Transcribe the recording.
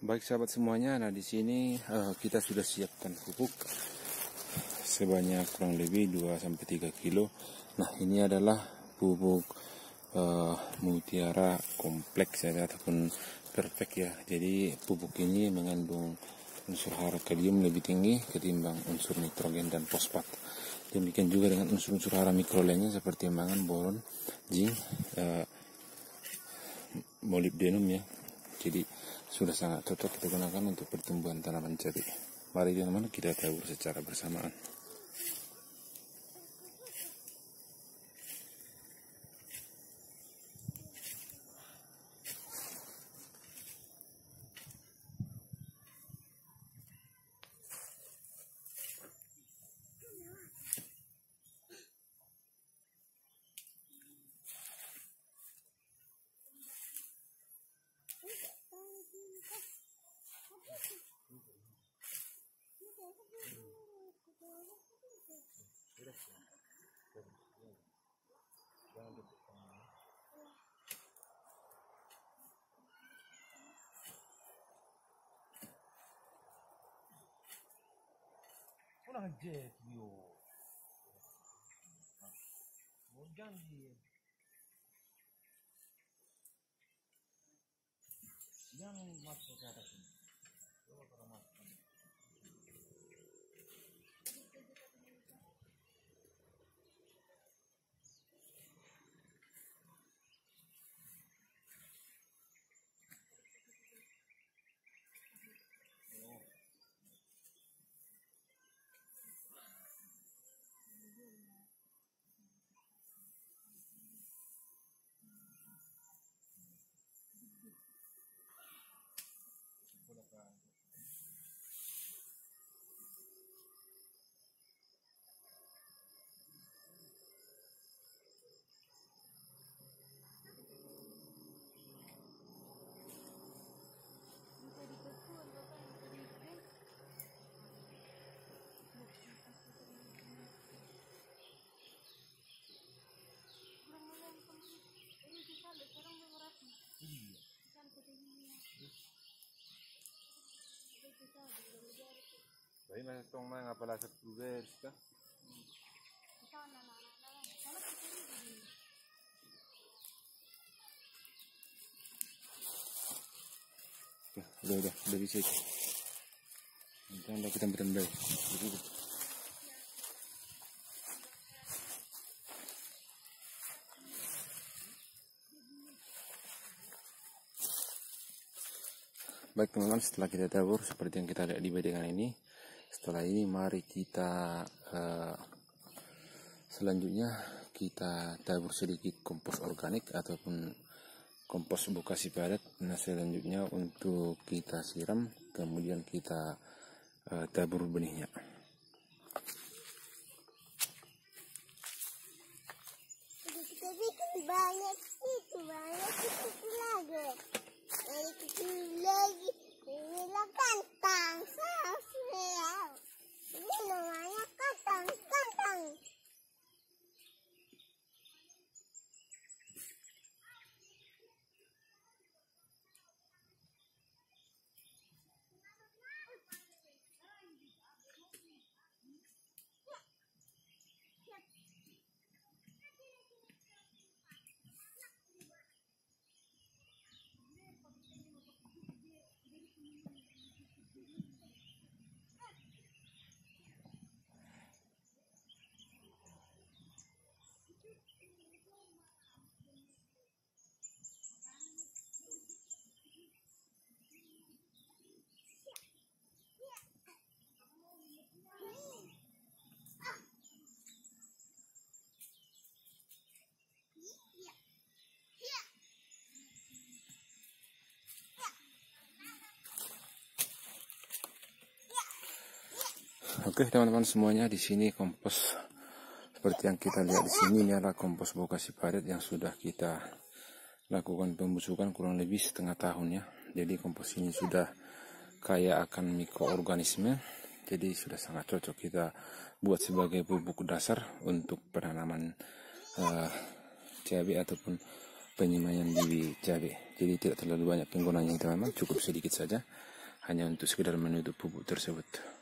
Baik sahabat semuanya, nah di sini uh, kita sudah siapkan pupuk sebanyak kurang lebih 2 sampai 3 kilo. Nah, ini adalah pupuk uh, mutiara kompleks ya ataupun perfect ya. Jadi pupuk ini mengandung unsur hara kalium lebih tinggi ketimbang unsur nitrogen dan fosfat. Demikian juga dengan unsur-unsur hara mikro lainnya seperti mangan, boron, zinc, uh, molybdenum ya. Jadi sudah sangat cocok kita gunakan untuk pertumbuhan tanaman cabai. Mari teman-teman kita tahu secara bersamaan. Pulang jet yo. Mau. Jangan masuk ke atas ini. Baik mas tong mang apalah sepuluh kah? Ya, udah udah udah bisa itu. Jangan kita berendai. Begitu. Baik teman-teman setelah kita tabur seperti yang kita lihat di bedengan ini setelah ini mari kita uh, selanjutnya kita tabur sedikit kompos organik ataupun kompos bokasi padat nah selanjutnya untuk kita siram kemudian kita uh, tabur benihnya Oke teman-teman semuanya di sini kompos seperti yang kita lihat di sini ini adalah kompos bokasi padat yang sudah kita lakukan pembusukan kurang lebih setengah tahun ya. Jadi kompos ini sudah kaya akan mikroorganisme. Jadi sudah sangat cocok kita buat sebagai pupuk dasar untuk penanaman uh, cabai ataupun penyemayan bibit cabai. Jadi tidak terlalu banyak penggunaannya teman-teman, cukup sedikit saja hanya untuk sekedar menutup pupuk tersebut.